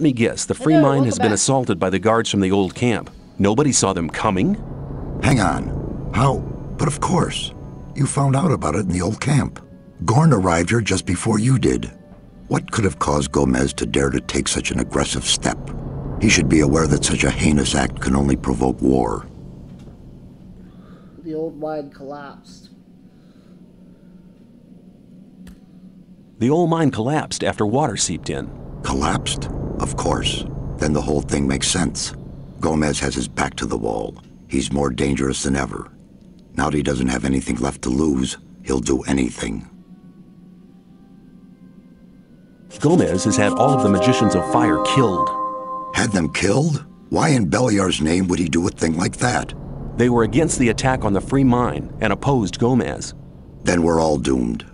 Let me guess, the free Hello, mine has welcome been assaulted by the guards from the old camp. Nobody saw them coming? Hang on. How? But of course. You found out about it in the old camp. Gorn arrived here just before you did. What could have caused Gomez to dare to take such an aggressive step? He should be aware that such a heinous act can only provoke war. The old mine collapsed. The old mine collapsed after water seeped in. Collapsed? Of course. Then the whole thing makes sense. Gomez has his back to the wall. He's more dangerous than ever. Now that he doesn't have anything left to lose, he'll do anything. Gomez has had all of the magicians of fire killed. Had them killed? Why in Beliar's name would he do a thing like that? They were against the attack on the free mine and opposed Gomez. Then we're all doomed.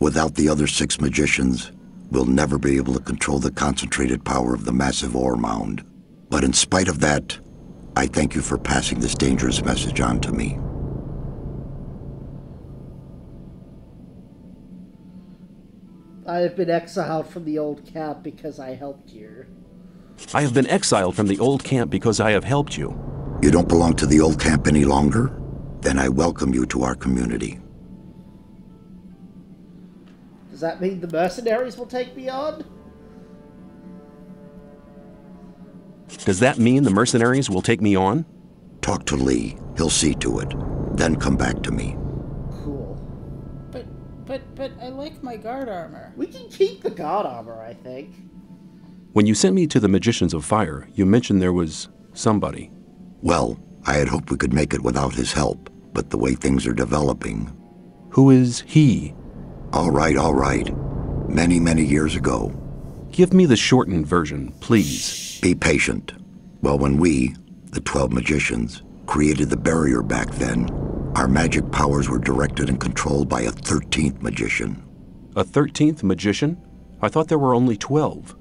Without the other six magicians, we'll never be able to control the concentrated power of the massive ore mound. But in spite of that, I thank you for passing this dangerous message on to me. I have been exiled from the old camp because I helped you. I have been exiled from the old camp because I have helped you. You don't belong to the old camp any longer? Then I welcome you to our community. Does that mean the mercenaries will take me on? Does that mean the mercenaries will take me on? Talk to Lee. He'll see to it. Then come back to me. Cool. But, but, but I like my guard armor. We can keep the guard armor, I think. When you sent me to the Magicians of Fire, you mentioned there was somebody. Well, I had hoped we could make it without his help, but the way things are developing. Who is he? All right, all right. Many, many years ago. Give me the shortened version, please. Be patient. Well, when we, the Twelve Magicians, created the barrier back then, our magic powers were directed and controlled by a 13th magician. A 13th magician? I thought there were only 12.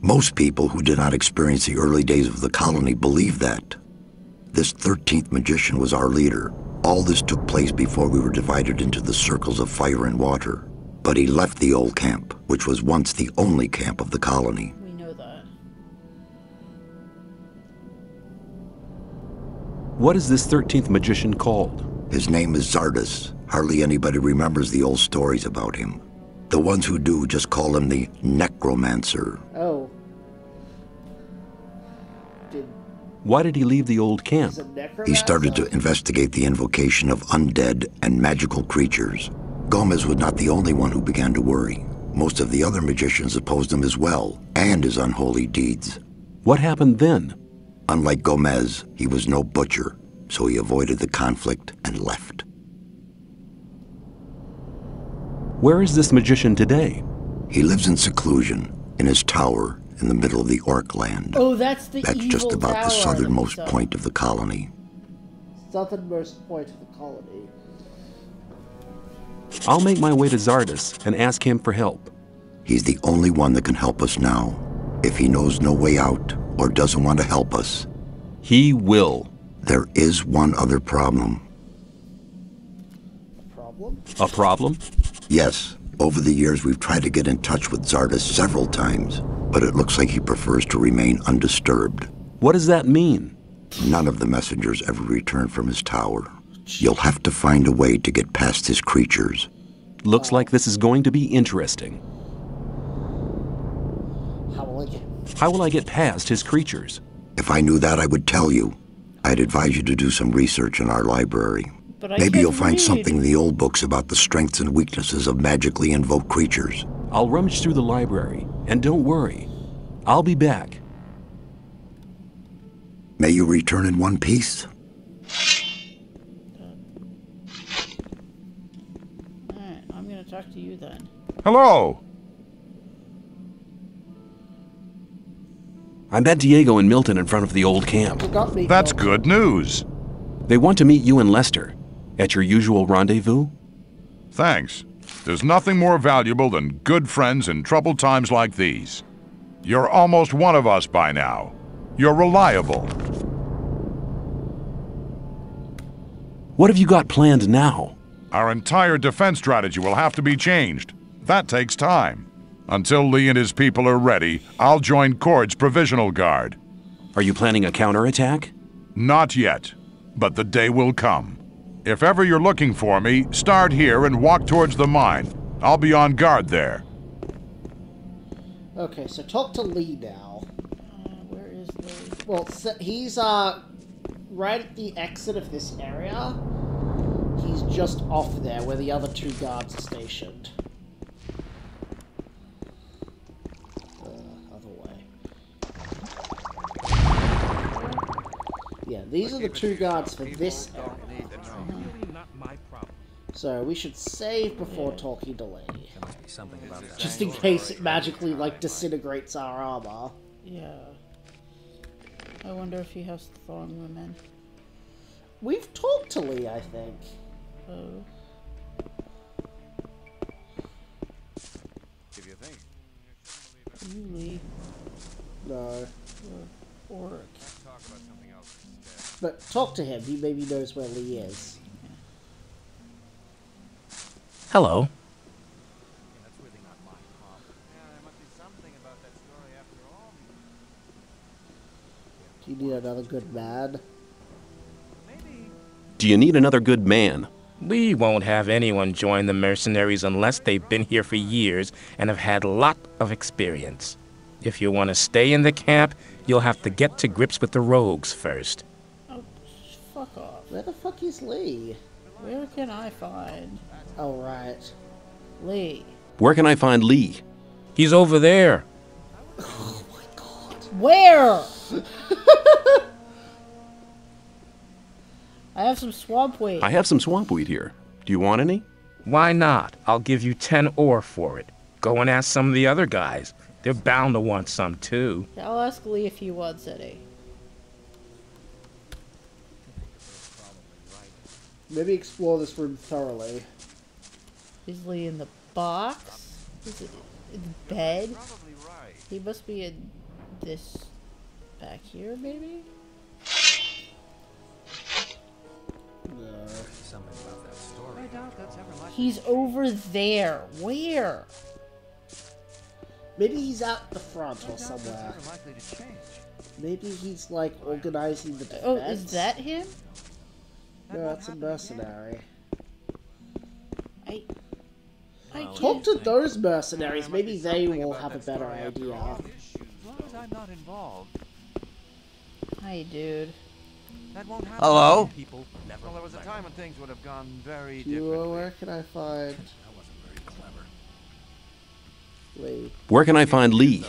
Most people who did not experience the early days of the colony believe that. This 13th magician was our leader. All this took place before we were divided into the circles of fire and water. But he left the old camp, which was once the only camp of the colony. We know that. What is this 13th magician called? His name is Xardas. Hardly anybody remembers the old stories about him. The ones who do just call him the Necromancer. Oh. Why did he leave the old camp? is a necromancer? He started to investigate the invocation of undead and magical creatures. Gomez was not the only one who began to worry. Most of the other magicians opposed him as well, and his unholy deeds. What happened then? Unlike Gomez, he was no butcher, so he avoided the conflict and left. Where is this magician today? He lives in seclusion, in his tower in the middle of the Orc land. Oh, that's the That's evil just about tower the southernmost that we saw. point of the colony. southernmost point of the colony. I'll make my way to Xardas and ask him for help. He's the only one that can help us now. If he knows no way out or doesn't want to help us, He will. there is one other problem. A problem? A problem? Yes, over the years we've tried to get in touch with Xardas several times, but it looks like he prefers to remain undisturbed. What does that mean? None of the messengers ever returned from his tower. You'll have to find a way to get past his creatures. Looks like this is going to be interesting. How will I get? How will I get past his creatures? If I knew that, I would tell you. I'd advise you to do some research in our library. But I Maybe you'll find read. something in the old books about the strengths and weaknesses of magically invoked creatures. I'll rummage through the library, and don't worry. I'll be back. May you return in one piece. Alright, I'm gonna talk to you then. Hello. I met Diego and Milten in front of the old camp. That's good news. They want to meet you and Lester at your usual rendezvous. Thanks. There's nothing more valuable than good friends in troubled times like these. You're almost one of us by now. You're reliable. What have you got planned now? Our entire defense strategy will have to be changed. That takes time. Until Lee and his people are ready, I'll join Cord's provisional guard. Are you planning a counterattack? Not yet, but the day will come. If ever you're looking for me, start here and walk towards the mine. I'll be on guard there. Okay, so talk to Lee now. Uh, where is Lee? Well, s he's uh right at the exit of this area. He's just off there where the other two guards are stationed. Uh, other way. Yeah, these are the two guards for this area. So we should save before talking to Lee. Just in case it magically, like, disintegrates our armor. Yeah. I wonder if he has thorn women. We've talked to Lee, I think. Oh. Give You a thing Lee. No. Orc. But talk to him. He maybe knows where Lee is. Hello. Do you need another good man? Do you need another good man? We won't have anyone join the mercenaries unless they've been here for years and have had a lot of experience. If you want to stay in the camp, you'll have to get to grips with the rogues first. Oh, fuck off. Where the fuck is Lee? Where can I find Oh, right. Lee? Where can I find Lee? He's over there. Oh my god. Where? I have some swamp weed. I have some swamp weed here. Do you want any? Why not? I'll give you 10 ore for it. Go and ask some of the other guys. They're bound to want some too. I'll ask Lee if he wants any. Maybe explore this room thoroughly. Is Lee in the box? Is it in the bed? Right. He must be in this back here, maybe? No. He's over there. Where? Maybe he's out the front or somewhere. Maybe he's like organizing the defense. Oh, is that him? No, that's a mercenary. Eh? I. I Talk to those mercenaries. Maybe they will have a better idea. As long as I'm not involved, Hi, dude. that won't happen. Hello? Well, there was a time when things would have gone very You, differently. where can I find Lee? Where can I find Lee?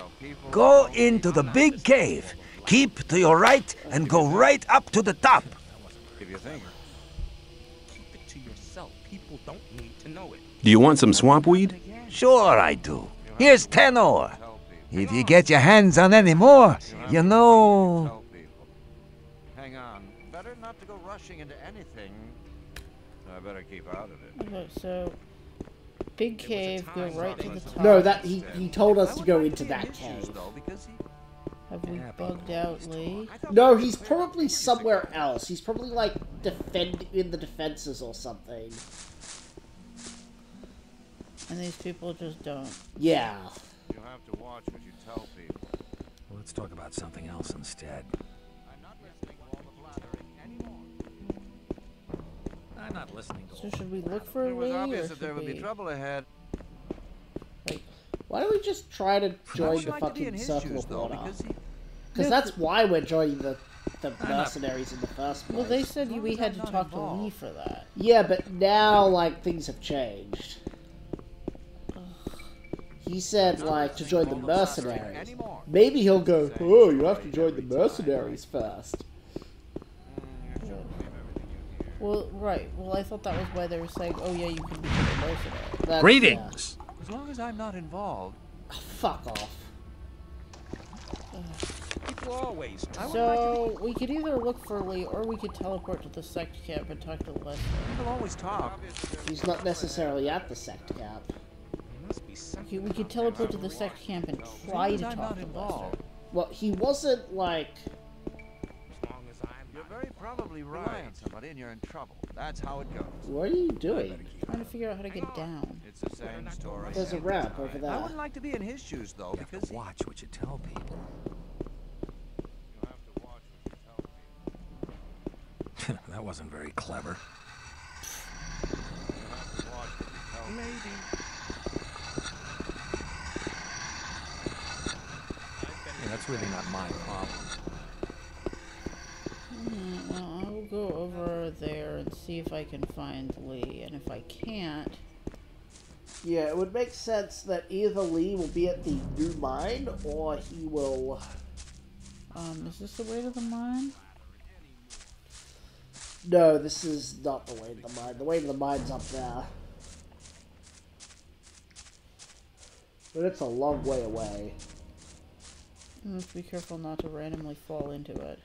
Go into the big cave. Keep to your right and go right up to the top. if you think. Do you want some swamp weed? Sure I do. Here's ten ore. If you get your hands on any more, you know. Hang on. Better not to go rushing into anything. I better keep out of it. Okay, so. Big cave, go right to the top. No, that he he told us to go into that cave. Though, because he, Have we bugged out Lee? No, he's probably somewhere else. He's probably like defend in the defenses or something. And these people just don't. Yeah. you have to watch what you tell people. Let's talk about something else instead. I'm not listening to all the blathering anymore. I'm not listening So should we look for It was obvious that there would be trouble ahead. Why don't we just try to join the like be fucking circle shoes, of though, water? because he- Because that's why we're joining the the mercenaries in the first place. Well, they said we had to not talk to. Lee for that. Yeah, but now like things have changed. He said like to join the mercenaries. Maybe he'll go. Oh, you have to join the mercenaries first. Mm, well, right. Well, I thought that was why they were saying, "Oh yeah, you can become a mercenary." That's- Greetings. As long as I'm not involved. yeah. Fuck off. People always I would like to So we could either look for Lee, or we could teleport to the sect camp and talk to Leslie. People always talk. He's not necessarily at the sect camp. Must be something. We could teleport to the sect camp and try to long as I'm talk not to involved. Lester. Well, he wasn't like. As long as I'm You're very probably right. on somebody and you're in trouble. That's how it goes. What are you doing? Trying to figure out how to get down. It's It's the same story. There's a every over time. over I wouldn't like to be in his shoes though, You because watch what you tell people. You have to watch what you tell people. that wasn't very clever. You have to watch what you tell Maybe. Yeah, that's really not my problem. Hmm, well, I will go over there and see if I can find Lee, and if I can't, Yeah, it would make sense that either Lee will be at the new mine or he will. um, is this the way to the mine? No, this is not the way to the mine. The way to the mine's up there. But it's a long way away. I must be careful not to randomly fall into it.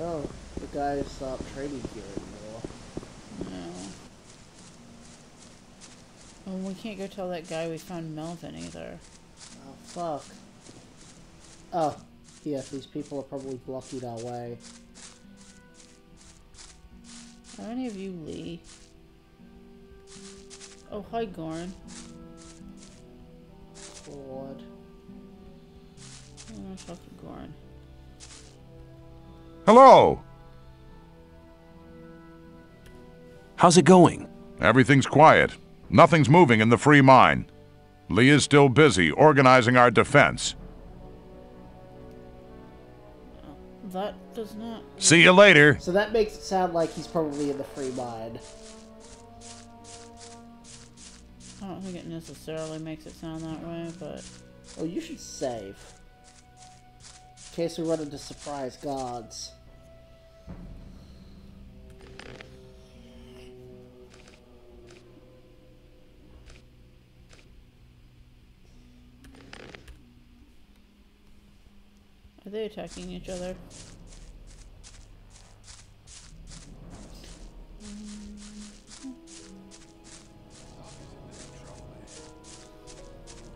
Oh, the guy's stopped trading here anymore. No. And we can't go tell that guy we found Melvin either. Oh, fuck. Oh, yeah, these people are probably blocking our way. Are any of you Lee? Oh, hi, Gorn. Lord. Oh, I want to talk to Gorn. Hello! How's it going? Everything's quiet. Nothing's moving in the free mine. Lee is still busy organizing our defense. That does not. See you later. So that makes it sound like he's probably in the free mine. I don't think it necessarily makes it sound that way, but Oh, you should save. In case we run into surprise guards. Are they attacking each other?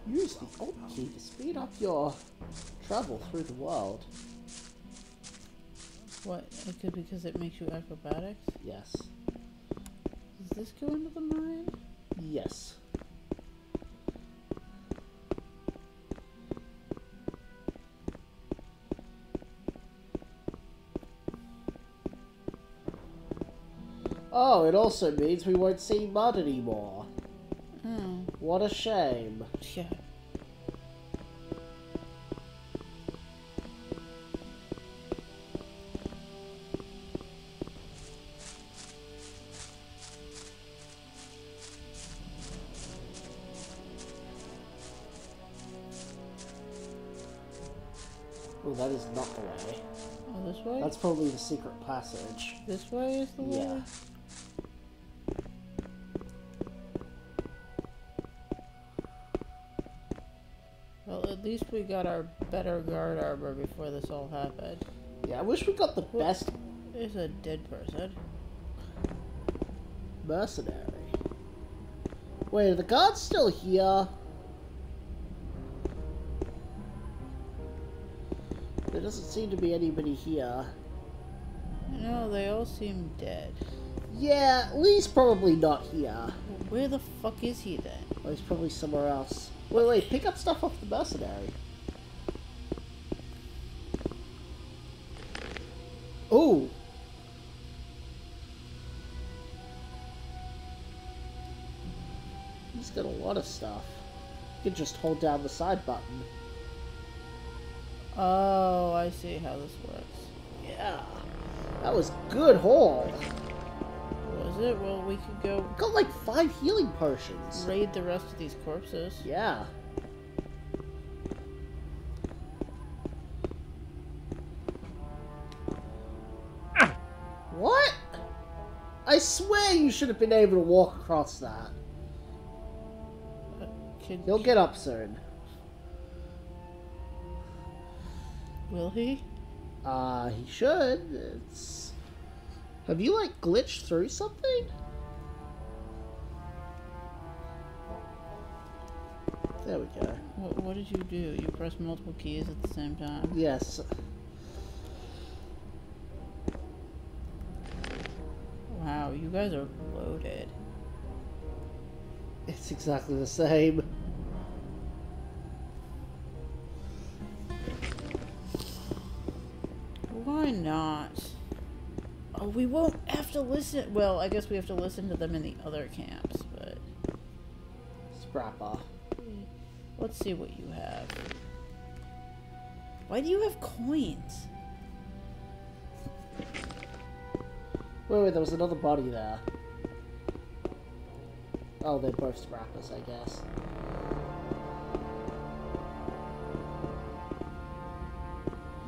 Use the Alt key to speed up your travel through the world. What? It could because it makes you acrobatics? Yes. Does this go into the mine? Yes. Oh, it also means we won't see mud anymore. Oh, What a shame. yeah. Oh, that is not the way. Oh, this way? That's probably the secret passage. This way is the way? Yeah. Least we got our better guard armor before this all happened. Yeah, I wish we got the best There's a dead person. mercenary. Wait, are the guards still here? There doesn't seem to be anybody here. No, they all seem dead. Yeah, Lee's probably not here. Where the fuck is he then? Oh, he's probably somewhere else. Wait, wait, pick up stuff off the mercenary. Oh! He's got a lot of stuff. You can just hold down the side button. Oh, I see how this works. Yeah. That was good haul. Was it? Well, we could go Got like five healing potions. raid the rest of these corpses. Yeah. What? I swear you should have been able to walk across that. Could, He'll get up soon. will he? Uh, he should. It's. Have you, like, glitched through something? There we go. What, what did you do? You pressed multiple keys at the same time? Yes. Wow, you guys are loaded. It's exactly the same. Why not? Oh, we won't have to listen. Well, I guess we have to listen to them in the other camps, but Scrapper. let's see what you have. Why do you have coins? Wait, wait, there was another body there. Oh, they're both scrappers, I guess.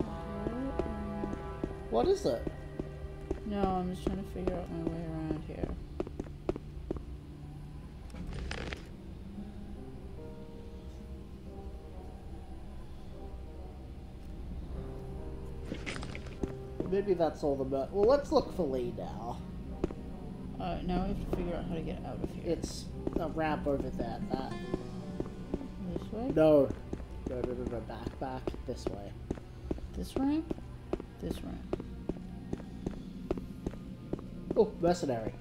Um. What is it? No, I'm just trying to figure out my way around here. Maybe that's all the mo- Well, let's look for Lee now. Uh, now we have to figure out how to get out of here. It's a ramp over there. That. this way? No. No, no, no, no. Back, back. This way. This ramp? This ramp. Oh, mercenary.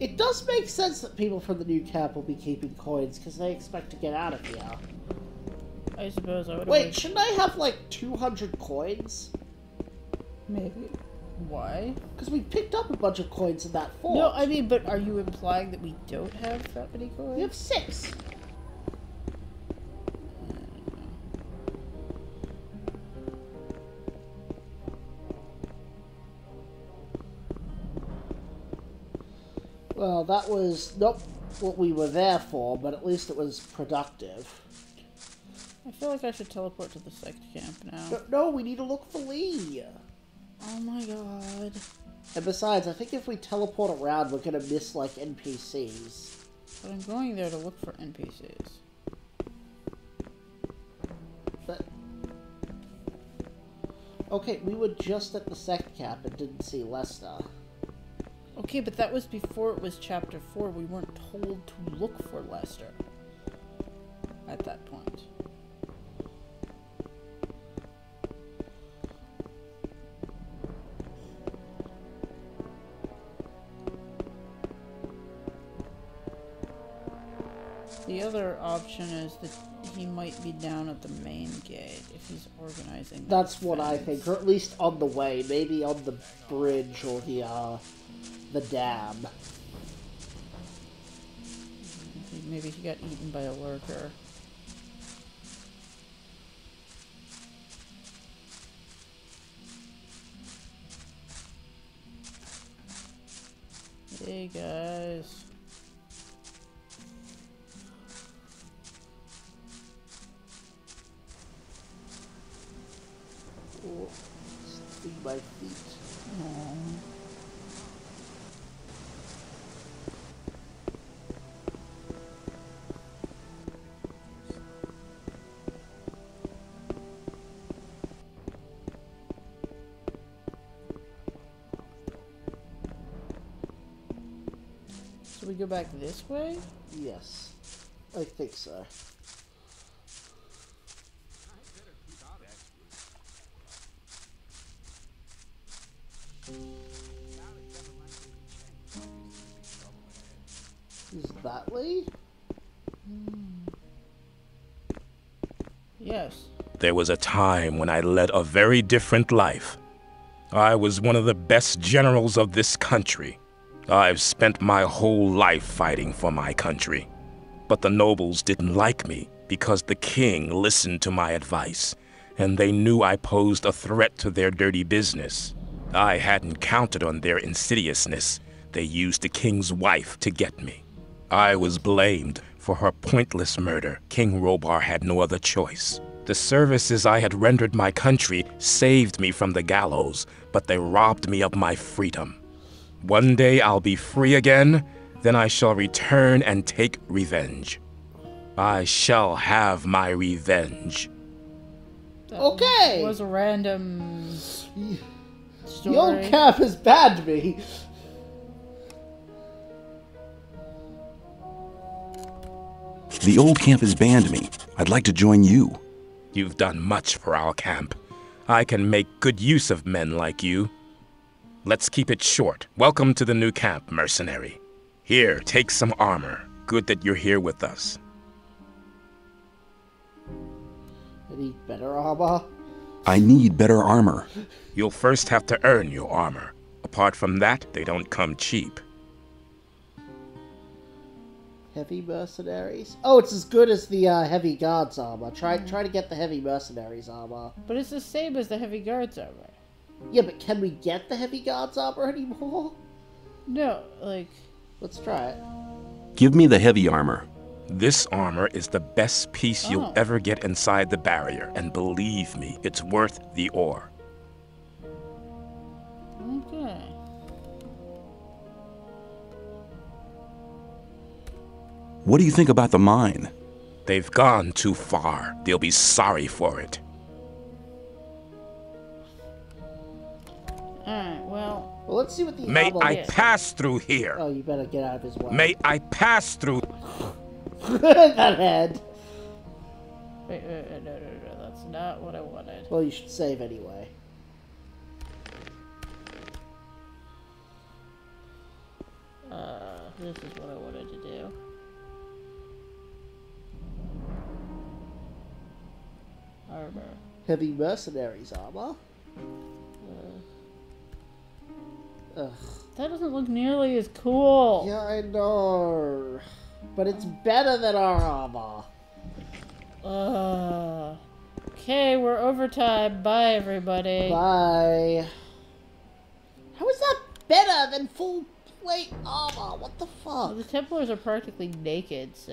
It does make sense that people from the new camp will be keeping coins because they expect to get out of here. I suppose I would. Wait, shouldn't I have like 200 coins? maybe. Why? Because we picked up a bunch of coins in that fort. No, I mean, but are you implying that we don't have that many coins? we have six. That was not what we were there for, but at least it was productive. I feel like I should teleport to the sect camp now. But no, we need to look for Lee. Oh my god. And besides, I think if we teleport around, we're gonna miss like NPCs. But I'm going there to look for NPCs. But okay, we were just at the sect camp and didn't see Lester. Okay, but that was before it was chapter 4. We weren't told to look for Lester. At that point. The other option is that he might be down at the main gate if he's organizing. That's what I think, or at least on the way, maybe on the bridge or the uh, the dam. Maybe he got eaten by a lurker. Hey guys. See my feet. So we go back this way? Yes, I think so. Was a time when I led a very different life. I was one of the best generals of this country. I've spent my whole life fighting for my country. But the nobles didn't like me because the king listened to my advice, and they knew I posed a threat to their dirty business. I hadn't counted on their insidiousness. They used the king's wife to get me. I was blamed for her pointless murder. King Rhobar had no other choice. The services I had rendered my country saved me from the gallows, but they robbed me of my freedom. One day I'll be free again, then I shall return and take revenge. I shall have my revenge. That Okay. Was a random story. The old cap has banned me. The old camp has banned me. I'd like to join you. You've done much for our camp. I can make good use of men like you. Let's keep it short. Welcome to the new camp, mercenary. Here, take some armor. Good that you're here with us. Any better armor? I need better armor. You'll first have to earn your armor. Apart from that, they don't come cheap. Heavy mercenaries? Oh, it's as good as the uh, heavy guards armor. Try try to get the heavy mercenaries armor. But it's the same as the heavy guards armor. Yeah, but can we get the heavy guards armor anymore? No, like Let's try it. Give me the heavy armor. This armor is the best piece you'll Oh. ever get inside the barrier, and believe me, it's worth the ore. What do you think about the mine? They've gone too far. They'll be sorry for it. Alright, well Well, let's see what the May armor I looks like. pass through here? Oh, you better get out of his way. May I pass through? that head. wait, wait, wait, no, no, no, that's not what I wanted. Well, you should save anyway. Uh, this is what I wanted to do. Armor. Heavy mercenaries armor. Ugh. That doesn't look nearly as cool. Yeah, I know. But it's better than our armor. Uh, okay, we're overtime. Bye, everybody. Bye. How is that better than full plate armor? What the fuck? The Templars are practically naked, so.